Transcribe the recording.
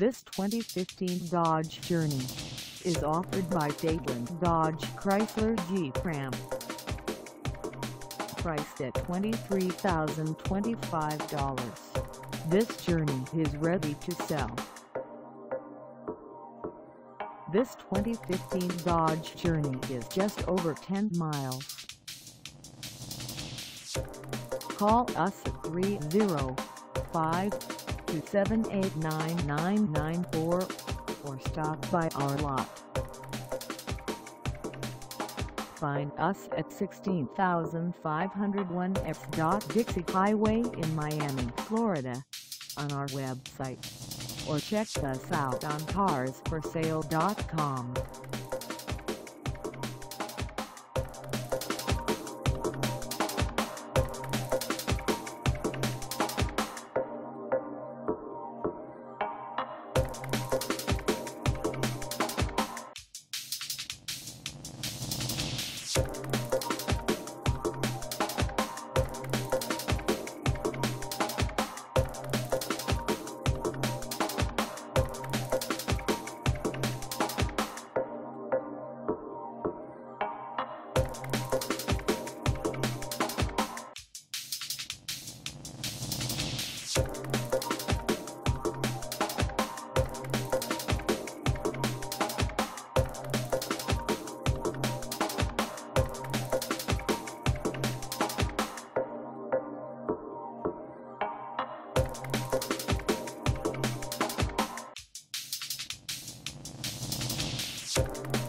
This 2015 Dodge Journey is offered by Dadeland Dodge Chrysler Jeep Ram. Priced at $23,025, this Journey is ready to sell. This 2015 Dodge Journey is just over 10 miles. Call us at 305-278-9994 or stop by our lot. Find us at 16501 S. Dixie Highway in Miami, Florida on our website or check us out on carsforsale.com. Thank